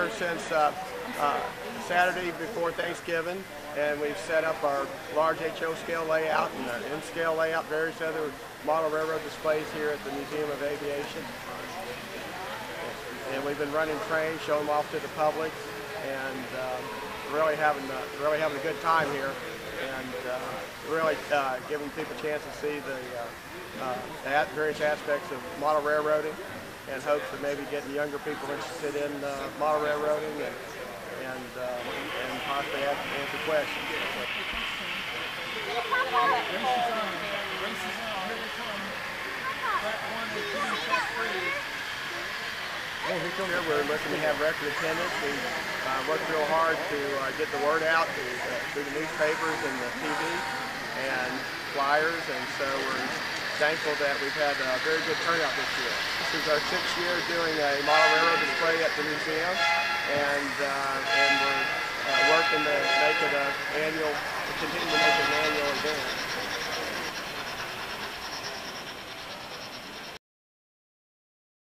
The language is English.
here since uh, uh, Saturday before Thanksgiving, and we've set up our large HO scale layout and an N scale layout, various other model railroad displays here at the Museum of Aviation. And we've been running trains, showing them off to the public, and um, really having uh, really having a good time here, and uh, really uh, giving people a chance to see the uh, uh, various aspects of model railroading, and hopes of maybe getting younger people interested in uh, model railroading and and uh, and possibly ask, answer questions. Here we're looking to have record attendance. We uh, worked real hard to uh, get the word out to, uh, through the newspapers and the TV and flyers, and so we're thankful that we've had a very good turnout this year. This is our sixth year doing a model railroad display at the museum, and uh, and we're uh, working to make it an annual, to continue to make it an.